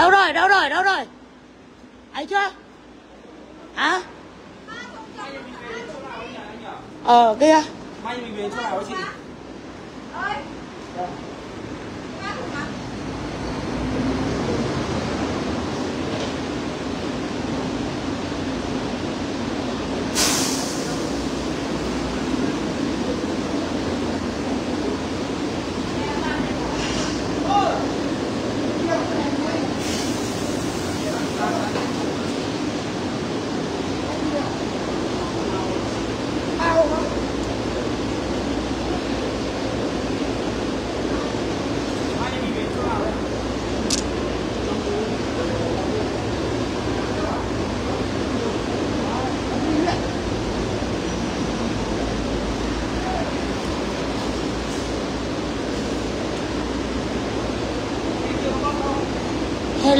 đâu rồi đâu rồi đâu rồi? Ấy chưa? Hả? Ờ kia. May mình về chỗ nào chị? May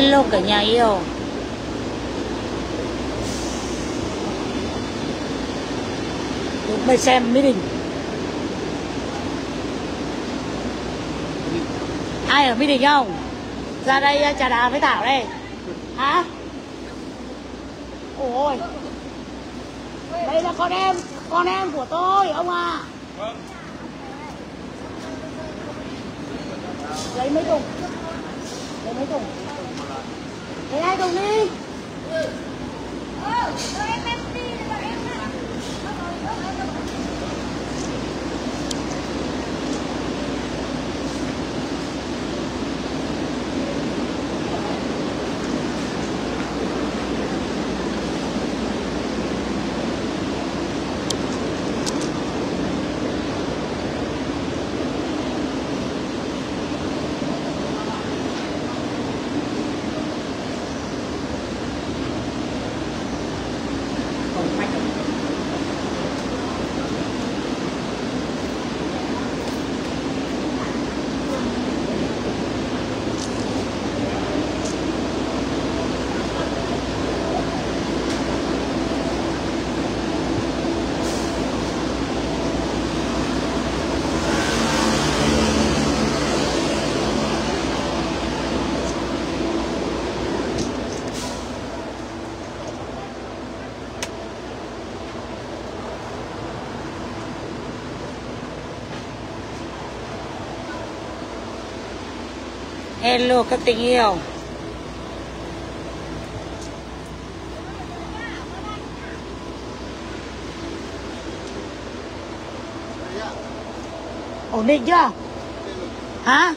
hello cả nhà yêu. Đúng mày xem, mỹ đình. Ai ở mỹ đình không? Ra đây à, trà đá với thảo đây. Hả? Ôi. Đây là con em con em của tôi, ông à. Lấy mấy thùng? Lấy mấy thùng? Lấy ai cùng đi? Hello, các tình yêu. Ổn định chưa? Hả?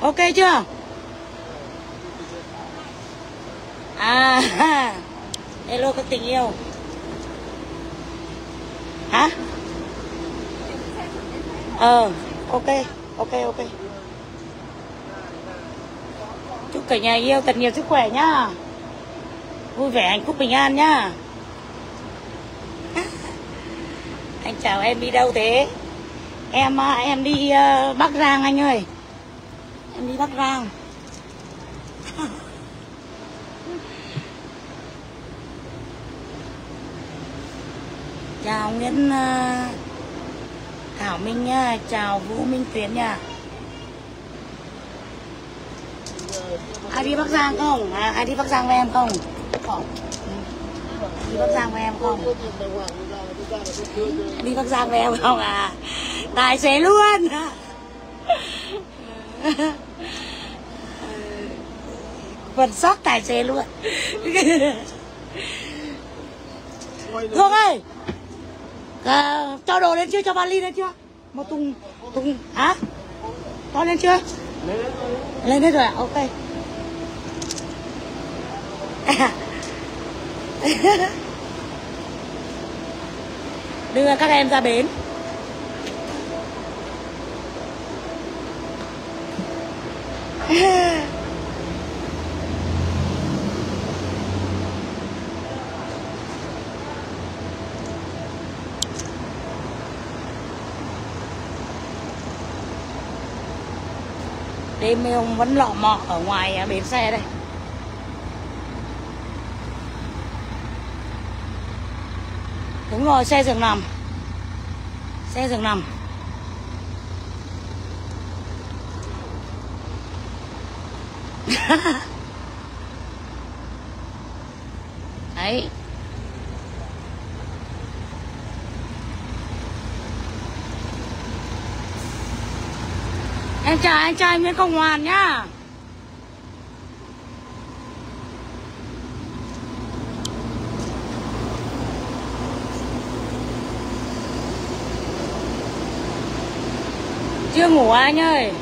Ok chưa? À hello, các tình yêu. Hả? Ờ ok ok ok chúc cả nhà yêu thật nhiều sức khỏe nhá. Vui vẻ hạnh phúc bình an nhá. Anh chào em đi đâu thế? Em à, em đi uh, bắc giang anh ơi. Em đi bắc giang. Chào nguyễn uh, thảo minh nha chào vũ minh tuyến nha ai đi bắc giang không? À, ai đi bắc giang với em không? Không. Đi bắc giang với em không? Đi bắc giang với em không à? Tài xế luôn. Quần sóc tài xế luôn. Hương ơi! À, cho đồ lên chưa? Cho vali lên chưa? Một thùng thùng hả to lên chưa? Lên hết rồi à? Ok. đưa các em ra bến. Đêm ông vẫn lọ mọ ở ngoài à, bến xe đây. Đúng rồi, xe giường nằm. Xe giường nằm. Đấy. Em chào anh trai Nguyễn Công Hoàn nhá. Ngủ anh ơi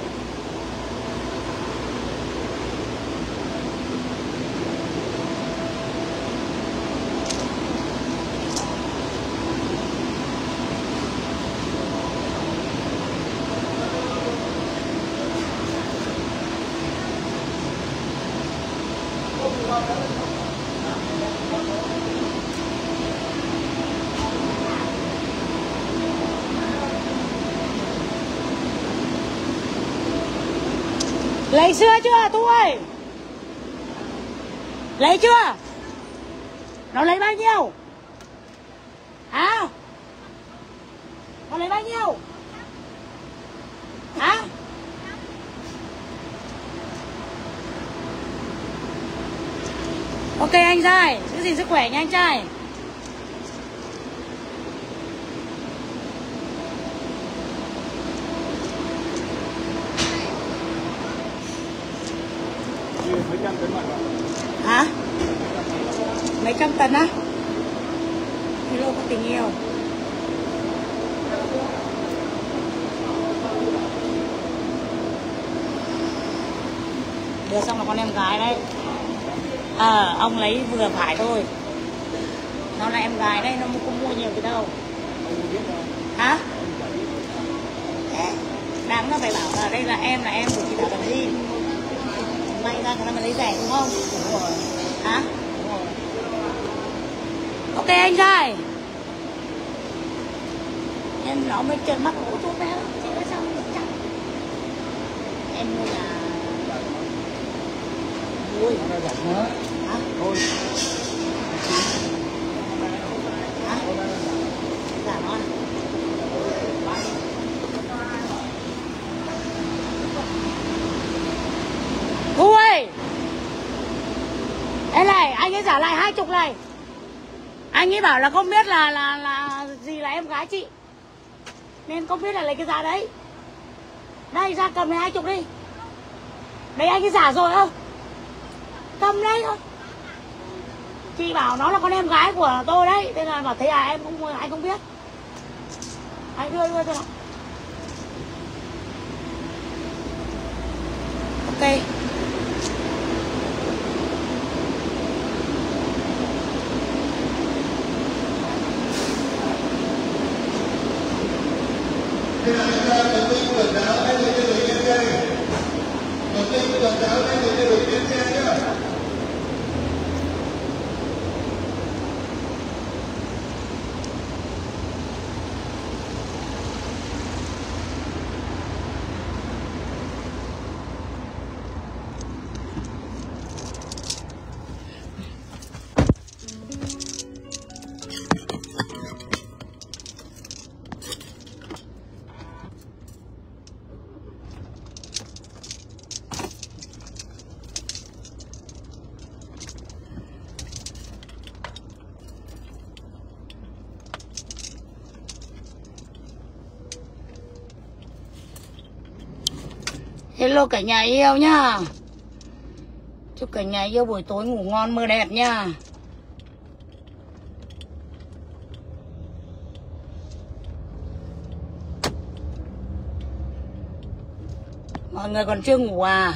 lấy chưa chưa, Thu ơi? Lấy chưa? Nó lấy bao nhiêu? Hả? Nó lấy bao nhiêu? Hả? Ok, anh trai. Giữ gìn sức khỏe nha, anh trai mấy trăm tấn mặt hả mấy trăm tấn á. Hello có tình yêu. Đưa xong là con em gái đấy. Ờ ông lấy vừa phải thôi. Nó là em gái đấy nó không mua nhiều cái đâu. Hả? Đáng nó phải bảo là đây là em là em của chị Đào Di. May ra người ta mới lấy rẻ đúng không? Hả ok anh trai em nó mới trợn mắt của chú bé chị nói sao không chắc. Em mua là vui nó giảm nữa hả? Thôi. Giả? Thu ơi Đây này anh ấy trả lại hai chục này anh ấy bảo là không biết là là là gì là em gái chị. Nên không biết là lấy cái giá đấy. Đây, ra cầm này hai chục đi. Đấy anh ấy giả rồi không? Cầm đấy thôi. Chị bảo nó là con em gái của tôi đấy Thế là bảo thế à em không anh không biết. Anh đưa đưa cho nó. Ok. Hello cả nhà yêu nhá. Chúc cả nhà yêu buổi tối ngủ ngon, mơ đẹp nha Mọi người còn chưa ngủ à?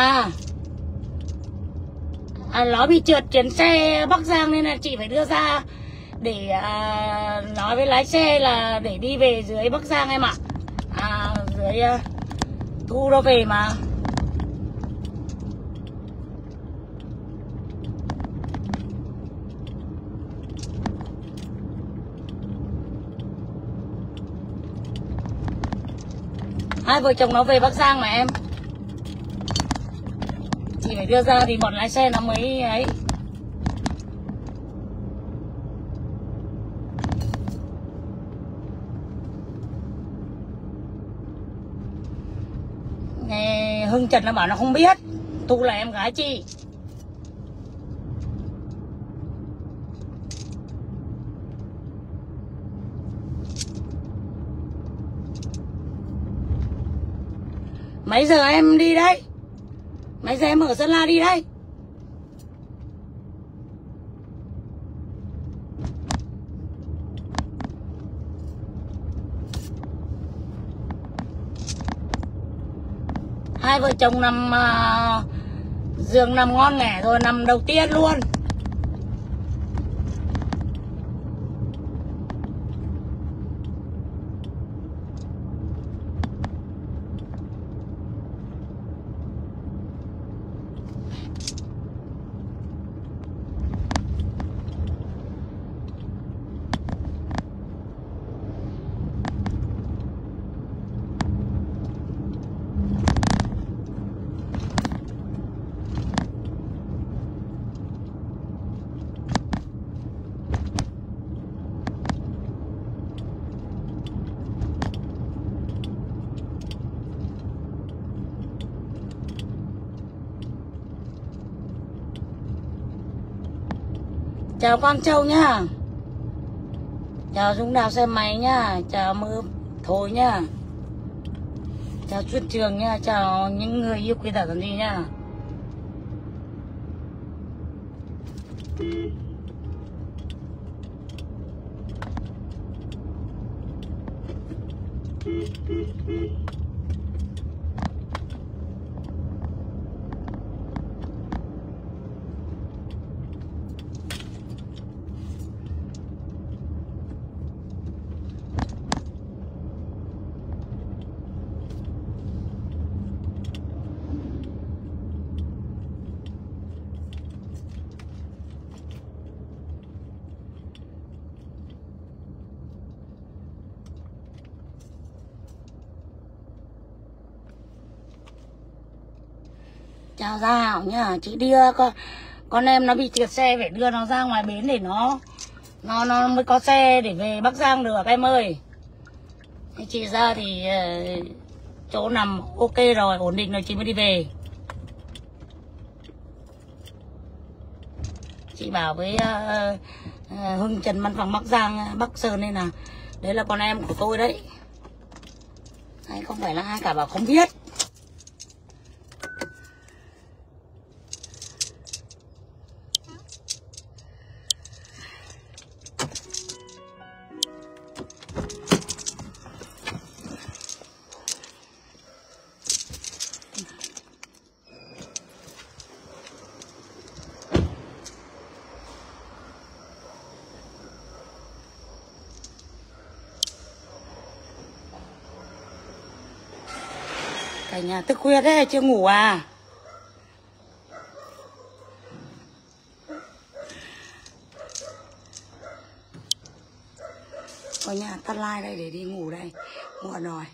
À. À, nó bị trượt chuyến xe Bắc Giang nên là chị phải đưa ra để à, nói với lái xe là để đi về dưới Bắc Giang em ạ. À, dưới à, thu nó về mà. Hai vợ chồng nó về Bắc Giang mà em chị phải đưa ra thì bọn lái xe nó mới ấy. Nghe Hưng Trần nó bảo nó không biết. Thu là em gái chị. Mấy giờ em đi đấy? Mày dè em ở Sơn La đi đây? Hai vợ chồng nằm uh, giường nằm ngon nghẻ rồi nằm đầu tiên luôn Chào Quang Châu nhá. Chào Dũng Đào xe máy nhá. Chào mưa Thôi nhá. Chào Chuyên Trường nhá. Chào những người yêu quý tả gì nhá. Chào Gia Hảo nhá Chị đưa con con em nó bị trượt xe phải đưa nó ra ngoài bến để nó nó nó mới có xe để về Bắc Giang được em ơi. Chị ra thì ờ, chỗ nằm ok rồi ổn định rồi chị mới đi về. Chị bảo với uh, uh, Hưng Trần văn phòng Bắc Giang Bắc Sơn đây là đấy là con em của tôi đấy. Hay không phải là ai cả bảo không biết. Cả nhà thức khuya thế, chưa ngủ à? Ở nhà tắt like đây để đi ngủ đây. Muộn rồi.